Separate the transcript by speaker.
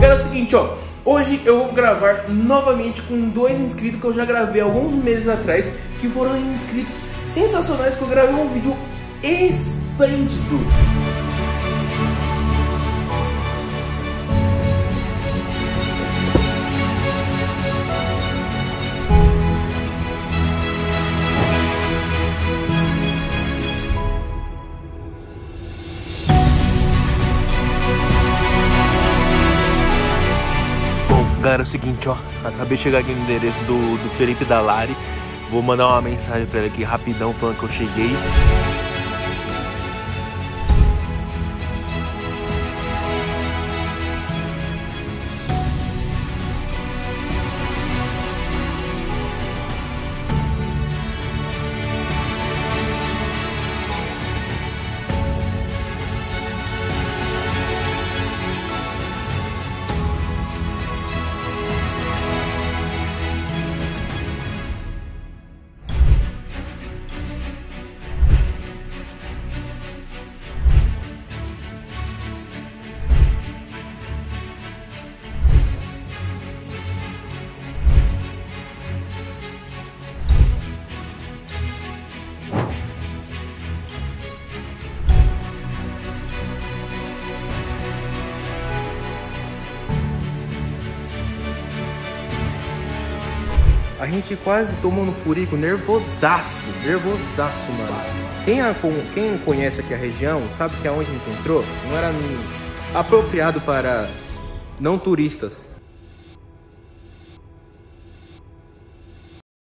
Speaker 1: Galera, é o seguinte, ó. Hoje eu vou gravar novamente com dois inscritos que eu já gravei alguns meses atrás, que foram inscritos sensacionais que eu gravei um vídeo esplêndido. Bom, galera, é o seguinte, ó. Acabei de chegar aqui no endereço do, do Felipe Dalari. Vou mandar uma mensagem pra ele aqui rapidão falando que eu cheguei. A gente quase tomou no furico, nervosaço, nervosaço, mano. Quem, a- quem conhece aqui a região sabe que aonde a gente entrou não era apropriado para não turistas.